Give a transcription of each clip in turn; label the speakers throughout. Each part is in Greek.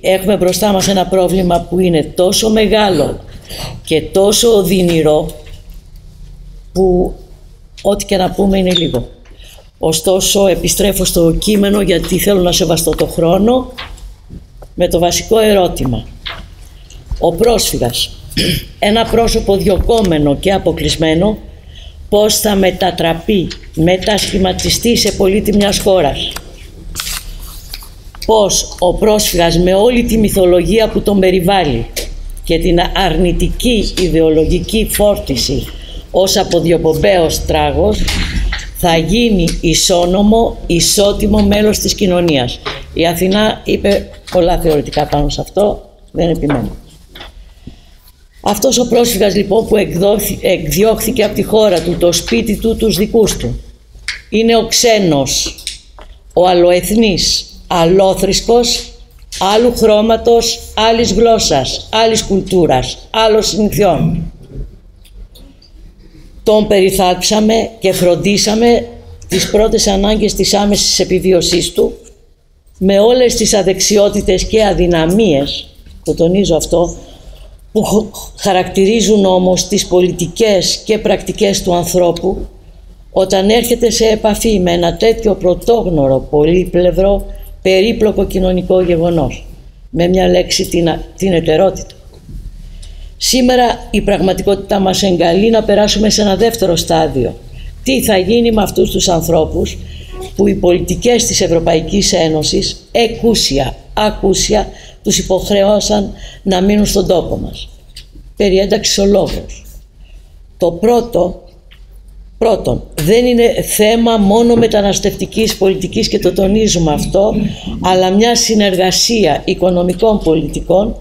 Speaker 1: έχουμε μπροστά μας ένα πρόβλημα που είναι τόσο μεγάλο και τόσο οδυνηρό που ό,τι και να πούμε είναι λίγο. Ωστόσο επιστρέφω στο κείμενο γιατί θέλω να σεβαστώ το χρόνο με το βασικό ερώτημα. Ο πρόσφυγας, ένα πρόσωπο διοκόμενο και αποκλεισμένο, πώς θα μετατραπεί, μετασχηματιστεί σε πολίτη μιας χώρας; Πώς ο πρόσφυγας με όλη τη μυθολογία που τον περιβάλλει και την αρνητική ιδεολογική φόρτιση ως αποδιοπομπαίος τράγος θα γίνει ισόνομο, ισότιμο μέλος της κοινωνίας. Η Αθηνά είπε πολλά θεωρητικά πάνω σε αυτό, δεν επιμένω. Αυτός ο πρόσφυγας λοιπόν που εκδιώχθηκε από τη χώρα του, το σπίτι του, τους δικούς του, είναι ο ξένος, ο αλλοεθνής, αλόθρησκος, άλλου χρώματος, άλλης γλώσσας, άλλης κουλτούρας, άλλων συνηθιών. Τον περιθάλψαμε και φροντίσαμε τις πρώτες ανάγκες της άμεσης επιβίωσής του με όλες τις αδεξιότητες και αδυναμίες, το τονίζω αυτό, που χαρακτηρίζουν όμως τις πολιτικές και πρακτικές του ανθρώπου όταν έρχεται σε επαφή με ένα τέτοιο πρωτόγνωρο, πολύπλευρο, περίπλοκο κοινωνικό γεγονός. Με μια λέξη την, την ετερότητα. Σήμερα η πραγματικότητα μας εγκαλεί να περάσουμε σε ένα δεύτερο στάδιο. Τι θα γίνει με αυτούς τους ανθρώπους που οι πολιτικές της Ευρωπαϊκής Ένωσης εκούσια, ακούσια τους υποχρεώσαν να μείνουν στον τόπο μας. Περί ένταξης ο λόγος. Το πρώτο, πρώτον, δεν είναι θέμα μόνο μεταναστευτικής πολιτικής και το τονίζουμε αυτό, αλλά μια συνεργασία οικονομικών πολιτικών,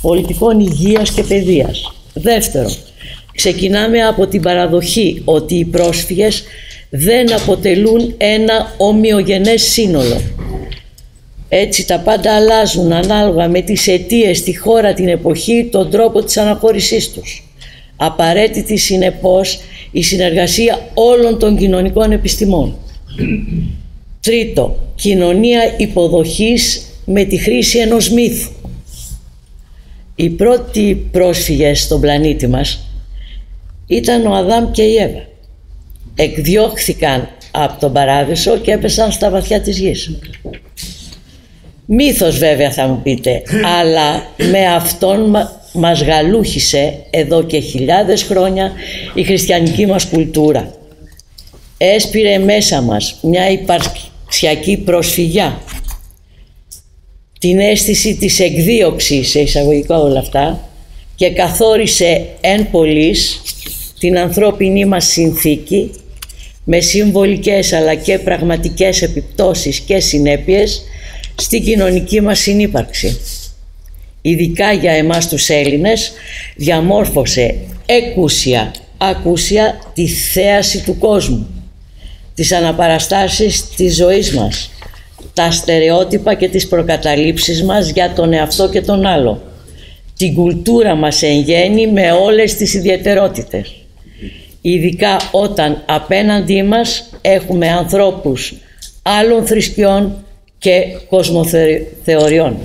Speaker 1: πολιτικών υγείας και παιδείας. Δεύτερον, ξεκινάμε από την παραδοχή ότι οι πρόσφυγες δεν αποτελούν ένα ομοιογενές σύνολο έτσι τα πάντα αλλάζουν ανάλογα με τις αιτίες τη χώρα, την εποχή, τον τρόπο της αναχώρησής τους. Απαραίτητη συνεπώς η συνεργασία όλων των κοινωνικών επιστημών. Τρίτο, κοινωνία υποδοχής με τη χρήση ενός μύθου. Οι πρώτοι πρόσφυγες στον πλανήτη μας ήταν ο Αδάμ και η Εύα. Εκδιώχθηκαν από τον παράδεισο και έπεσαν στα βαθιά της γης. Μύθος βέβαια θα μου πείτε, αλλά με αυτόν μας γαλούχησε εδώ και χιλιάδες χρόνια η χριστιανική μας κουλτούρα. Έσπηρε μέσα μας μια υπαρξιακή προσφυγιά, την αίσθηση της εκδίωξης σε εισαγωγικά όλα αυτά και καθόρισε εν πολλής την ανθρώπινή μας συνθήκη με συμβολικές αλλά και πραγματικές επιπτώσεις και συνέπειες στην κοινωνική μας συνύπαρξη. Ειδικά για εμάς τους Έλληνες διαμόρφωσε εκούσια, ακούσια τη θέαση του κόσμου, τις αναπαραστάσεις της ζωής μας, τα στερεότυπα και τις προκαταλήψεις μας για τον εαυτό και τον άλλο, την κουλτούρα μας εν γέννη με όλες τις ιδιαιτερότητες. Ειδικά όταν απέναντί μας έχουμε ανθρώπους άλλων θρησκειών, και κοσμοθεωριών.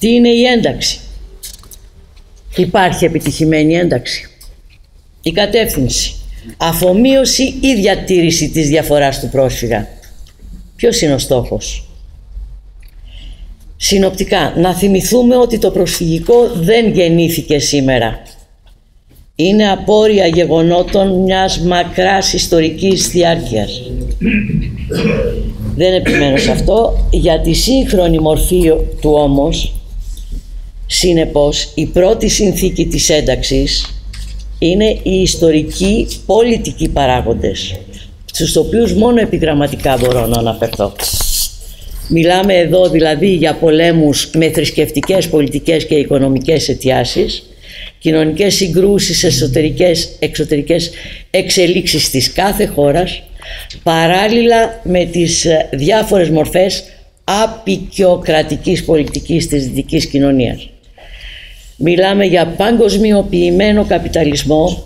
Speaker 1: Τι είναι η ένταξη; Υπάρχει επιτυχημένη ένταξη. Η κατεύθυνση. Αφομοίωση ή διατήρηση της διαφοράς του πρόσφυγα. Ποιος είναι ο στόχος; Συνοπτικά, να θυμηθούμε ότι το προσφυγικό δεν γεννήθηκε σήμερα. Είναι απόρρια γεγονότων μιας μακράς ιστορικής διάρκειας. Δεν επιμένω σε αυτό. Για τη σύγχρονη μορφή του όμως, συνεπώς, η πρώτη συνθήκη της ένταξης είναι οι ιστορικοί πολιτικοί παράγοντες, στους οποίους μόνο επιγραμματικά μπορώ να αναφερθώ. Μιλάμε εδώ δηλαδή για πολέμους με θρησκευτικές πολιτικές και οικονομικές αιτιάσεις, κοινωνικές συγκρούσεις, εσωτερικές, εξωτερικές εξελίξεις της κάθε χώρας, παράλληλα με τις ε, διάφορες μορφές απεικιοκρατικής πολιτικής της δυτικής κοινωνίας. Μιλάμε για παγκοσμιοποιημένο καπιταλισμό,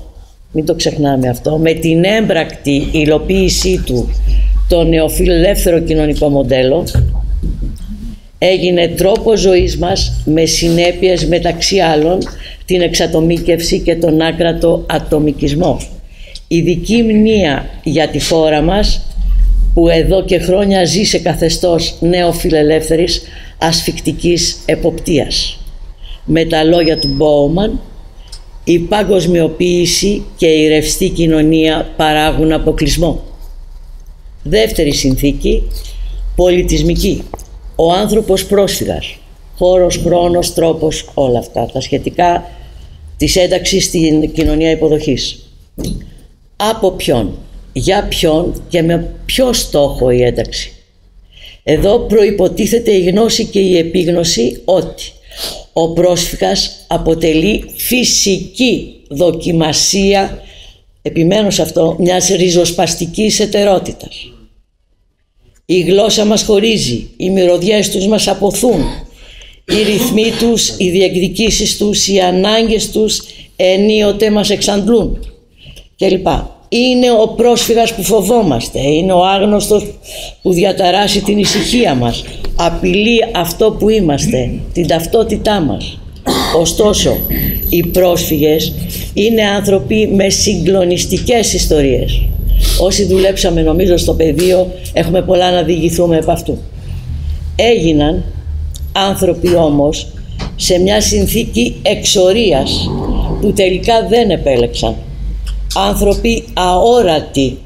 Speaker 1: μην το ξεχνάμε αυτό, με την έμπρακτη υλοποίησή του το νεοφιλελεύθερο κοινωνικό μοντέλο, έγινε τρόπο ζωής μας με συνέπειες μεταξύ άλλων την εξατομίκευση και τον άκρατο ατομικισμό. Ειδική μνήα για τη χώρα μας που εδώ και χρόνια ζει σε καθεστώς νεοφιλελεύθερης ασφικτικής εποπτείας. Με τα λόγια του Μπόουμαν, η παγκοσμιοποίηση και η ρευστή κοινωνία παράγουν αποκλεισμό. Δεύτερη συνθήκη, πολιτισμική. Ο άνθρωπος πρόσφυγας. Χώρος, χρόνος, τρόπος, όλα αυτά. Τα σχετικά της ένταξης στην κοινωνία υποδοχής. Από ποιον, για ποιον και με ποιο στόχο η ένταξη. Εδώ προϋποτίθεται η γνώση και η επίγνωση ότι ο πρόσφυγας αποτελεί φυσική δοκιμασία, επιμένως σε αυτό, μιας ριζοσπαστικής ετερότητας. Η γλώσσα μας χωρίζει, οι μυρωδιές τους μας αποθούν, οι ρυθμοί τους, οι διεκδικήσεις τους, οι ανάγκες τους ενίοτε μας εξαντλούν κλπ είναι ο πρόσφυγας που φοβόμαστε, είναι ο άγνωστος που διαταράσει την ησυχία μας, απειλεί αυτό που είμαστε, την ταυτότητά μας. Ωστόσο, οι πρόσφυγες είναι άνθρωποι με συγκλονιστικές ιστορίες. Όσοι δουλέψαμε νομίζω στο πεδίο έχουμε πολλά να διηγηθούμε από αυτού. Έγιναν άνθρωποι όμως σε μια συνθήκη εξορίας που τελικά δεν επέλεξαν άνθρωποι αόρατοι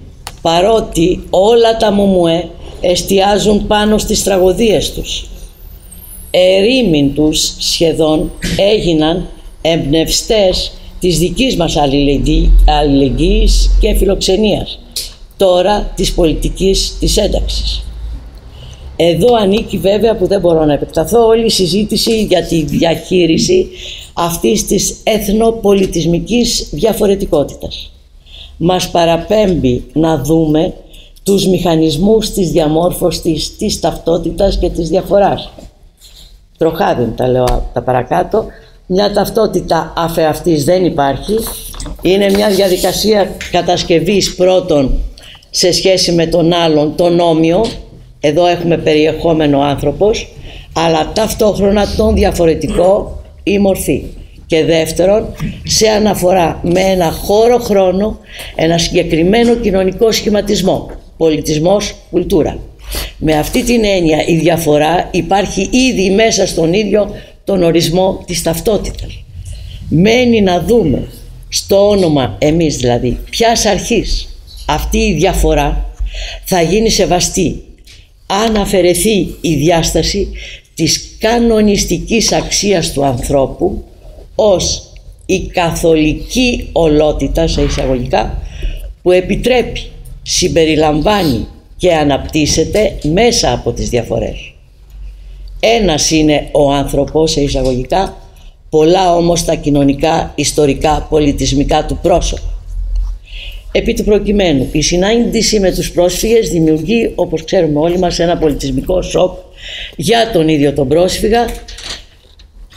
Speaker 1: παρότι όλα τα μουμουέ εστιάζουν πάνω στις τραγωδίες τους. Ερήμην τους σχεδόν έγιναν εμπνευστές της δικής μας αλληλεγγύης και φιλοξενίας, τώρα της πολιτικής της ένταξης. Εδώ ανήκει βέβαια που δεν μπορώ να επεκταθώ όλη η συζήτηση για τη διαχείριση αυτής της εθνοπολιτισμικής διαφορετικότητας μας παραπέμπει να δούμε τους μηχανισμούς της διαμόρφωσης της ταυτότητας και της διαφοράς. Τροχάδιν τα λέω τα παρακάτω. Μια ταυτότητα αφεαυτής δεν υπάρχει. Είναι μια διαδικασία κατασκευής πρώτον σε σχέση με τον άλλον, τον όμοιο. Εδώ έχουμε περιεχόμενο άνθρωπος, αλλά ταυτόχρονα τον διαφορετικό η μορφή και δεύτερον σε αναφορά με ένα χώρο χρόνο, ένα συγκεκριμένο κοινωνικό σχηματισμό, πολιτισμός, κουλτούρα. Με αυτή την έννοια η διαφορά υπάρχει ήδη μέσα στον ίδιο τον ορισμό της ταυτότητας. Μένει να δούμε στο όνομα εμείς δηλαδή ποιας αρχής αυτή η διαφορά θα γίνει σεβαστή αν αφαιρεθεί η διάσταση της κανονιστικής αξίας του ανθρώπου ως η καθολική ολότητα σε εισαγωγικά που επιτρέπει, συμπεριλαμβάνει και αναπτύσσεται μέσα από τις διαφορές. Ένας είναι ο άνθρωπος σε εισαγωγικά, πολλά όμως τα κοινωνικά, ιστορικά, πολιτισμικά του πρόσωπα. Επί του προκειμένου, η συνάντηση με τους πρόσφυγες δημιουργεί, όπως ξέρουμε όλοι μας, ένα πολιτισμικό σοκ για τον ίδιο τον πρόσφυγα,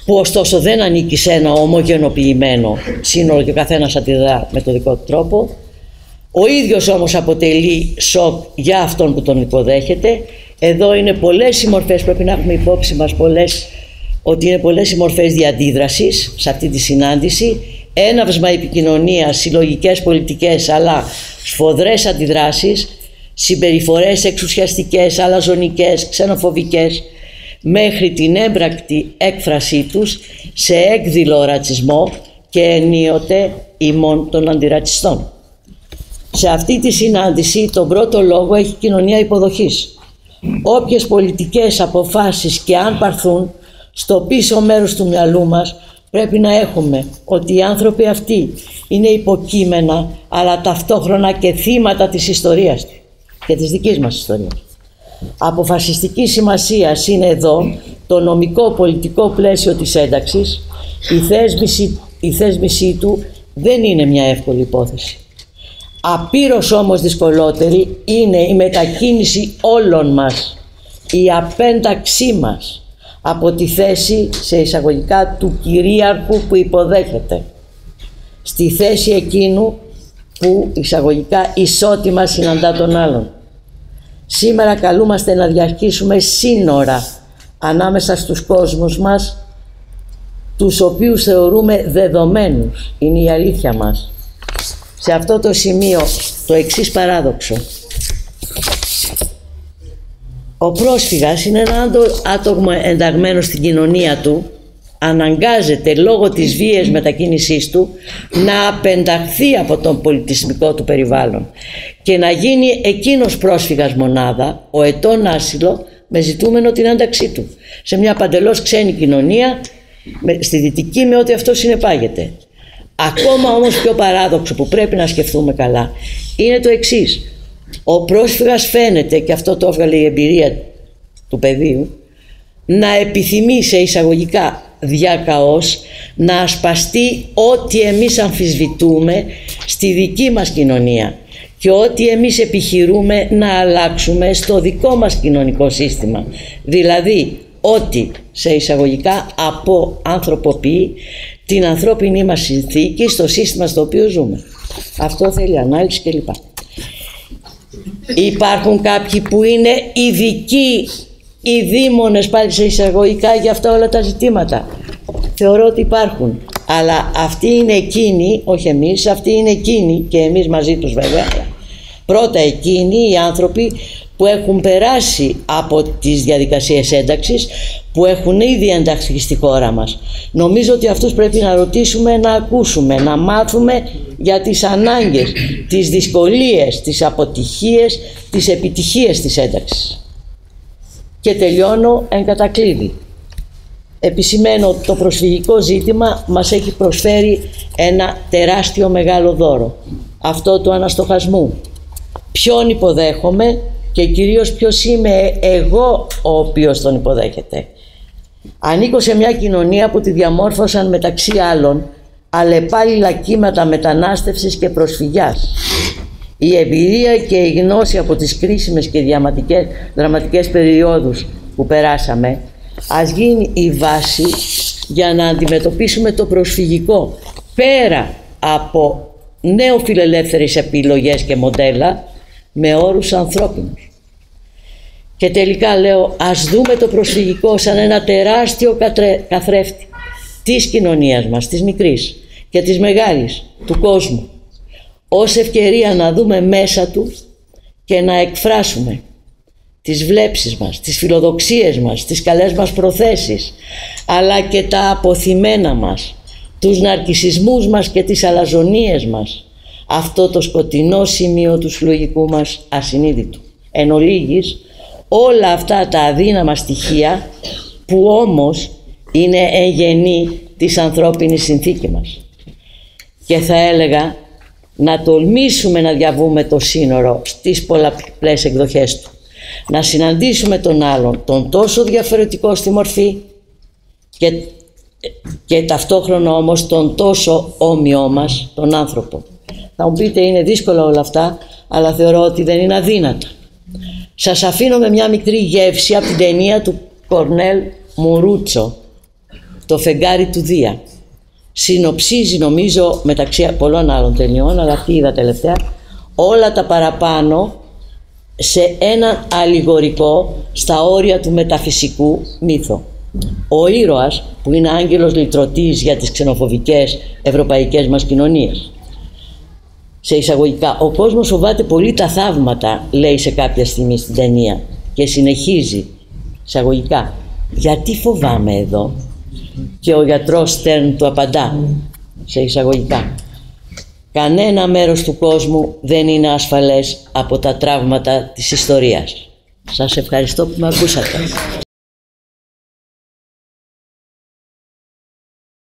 Speaker 1: που ωστόσο δεν ανήκει σε ένα ομογενοποιημένο σύνολο και ο καθένας αντιδρά με το δικό του τρόπο. Ο ίδιος όμως αποτελεί σοκ για αυτόν που τον υποδέχεται. Εδώ είναι πολλές οι μορφές, πρέπει να έχουμε υπόψη μας πολλές, ότι είναι πολλές οι μορφές διαντίδρασης σε αυτή τη συνάντηση. Έναυσμα επικοινωνίας, συλλογικές πολιτικές αλλά σφοδρές αντιδράσεις, συμπεριφορές εξουσιαστικές, αλαζονικές, ξενοφοβικές, μέχρι την έμπρακτη έκφρασή τους σε έκδηλο ρατσισμό και ενίοτε ημών των αντιρατσιστών. Σε αυτή τη συνάντηση τον πρώτο λόγο έχει κοινωνία υποδοχής. Όποιες πολιτικές αποφάσεις και αν παρθούν στο πίσω μέρος του μυαλού μας πρέπει να έχουμε ότι οι άνθρωποι αυτοί είναι υποκείμενα αλλά ταυτόχρονα και θύματα της ιστορίας και της δικής μας ιστορίας. Αποφασιστική σημασία είναι εδώ το νομικό πολιτικό πλαίσιο της ένταξης. Η θέσμηση, η θέσμησή του δεν είναι μια εύκολη υπόθεση. Απείρως όμως δυσκολότερη είναι η μετακίνηση όλων μας, η απένταξή μας από τη θέση σε εισαγωγικά του κυρίαρχου που υποδέχεται στη θέση εκείνου που εισαγωγικά ισότιμα συναντά τον άλλον. Σήμερα καλούμαστε να διαρκήσουμε σύνορα ανάμεσα στους κόσμους μας τους οποίους θεωρούμε δεδομένους. Είναι η αλήθεια μας. Σε αυτό το σημείο το εξής παράδοξο. Ο πρόσφυγας είναι ένα άτομο ενταγμένο στην κοινωνία του αναγκάζεται λόγω της βίαιης μετακίνησής του να απενταχθεί από τον πολιτισμικό του περιβάλλον και να γίνει εκείνος πρόσφυγας μονάδα, ο ετών άσυλο, με ζητούμενο την ένταξή του σε μια παντελώς ξένη κοινωνία, στη δυτική με ό,τι αυτό συνεπάγεται. Ακόμα όμως πιο παράδοξο που πρέπει να σκεφτούμε καλά είναι το εξής. Ο πρόσφυγας φαίνεται, και αυτό το έβγαλε η εμπειρία του πεδίου, να επιθυμεί σε εισαγωγικά διακαώς να ασπαστεί ό,τι εμείς αμφισβητούμε στη δική μας κοινωνία και ό,τι εμείς επιχειρούμε να αλλάξουμε στο δικό μας κοινωνικό σύστημα. Δηλαδή, ό,τι σε εισαγωγικά από ανθρωποποιεί την ανθρώπινη μας συνθήκη στο σύστημα στο οποίο ζούμε. Αυτό θέλει ανάλυση κλπ. Υπάρχουν κάποιοι που είναι ειδικοί οι δήμονες πάλι σε εισαγωγικά για αυτά όλα τα ζητήματα. Θεωρώ ότι υπάρχουν. Αλλά αυτοί είναι εκείνοι, όχι εμείς, αυτοί είναι εκείνοι και εμείς μαζί τους βέβαια. Πρώτα εκείνοι οι άνθρωποι που έχουν περάσει από τις διαδικασίες ένταξης, που έχουν ήδη ενταχθεί στη χώρα μας. Νομίζω ότι αυτούς πρέπει να ρωτήσουμε, να ακούσουμε, να μάθουμε για τις ανάγκες, τις δυσκολίες, τις αποτυχίες, τις επιτυχίες της ένταξης. Και τελειώνω εν κατακλείδη. Επισημένω το προσφυγικό ζήτημα μας έχει προσφέρει ένα τεράστιο μεγάλο δώρο. Αυτό του αναστοχασμού. Ποιον υποδέχομαι και κυρίως ποιος είμαι εγώ ο οποίος τον υποδέχεται. Ανήκω σε μια κοινωνία που τη διαμόρφωσαν μεταξύ άλλων αλλεπάλληλα κύματα μετανάστευσης και προσφυγιάς. Η εμπειρία και η γνώση από τις κρίσιμες και διαματικές, δραματικές περιόδους που περάσαμε ας γίνει η βάση για να αντιμετωπίσουμε το προσφυγικό πέρα από νέο φιλελεύθερες επιλογές και μοντέλα με όρους ανθρώπινους. Και τελικά λέω ας δούμε το προσφυγικό σαν ένα τεράστιο καθρέφτη της κοινωνίας μας, της μικρής και της μεγάλης, του κόσμου ως ευκαιρία να δούμε μέσα του και να εκφράσουμε τις βλέψεις μας, τις φιλοδοξίες μας, τις καλές μας προθέσεις αλλά και τα αποθυμένα μας, τους ναρκισισμούς μας και τις αλαζονίες μας αυτό το σκοτεινό σημείο του συλλογικού μας ασυνείδητου. Εν ολίγης, όλα αυτά τα αδύναμα στοιχεία που όμως είναι εγγενή της ανθρώπινης συνθήκη μας. Και θα έλεγα να τολμήσουμε να διαβούμε το σύνορο στις πολλαπλές εκδοχές του. Να συναντήσουμε τον άλλον, τον τόσο διαφορετικό στη μορφή και, και ταυτόχρονα όμως τον τόσο όμοιό μας, τον άνθρωπο. Θα μου πείτε είναι δύσκολα όλα αυτά, αλλά θεωρώ ότι δεν είναι αδύνατα. Σας αφήνω με μια μικρή γεύση από την ταινία του Κορνέλ Μουρούτσο, το φεγγάρι του Δία συνοψίζει νομίζω μεταξύ πολλών άλλων ταινιών αλλά αυτή είδα τελευταία όλα τα παραπάνω σε ένα αλληγορικό στα όρια του μεταφυσικού μύθο. Ο ήρωας που είναι άγγελος λυτρωτής για τις ξενοφοβικές ευρωπαϊκές μας κοινωνίες. Σε εισαγωγικά, ο κόσμος φοβάται πολύ τα θαύματα, λέει σε κάποια στιγμή στην ταινία και συνεχίζει εισαγωγικά. Γιατί φοβάμαι εδώ, και ο γιατρός Στέρν του απαντά σε εισαγωγικά. Κανένα μέρος του κόσμου δεν είναι ασφαλές από τα τραύματα της ιστορίας. Σας ευχαριστώ που με ακούσατε.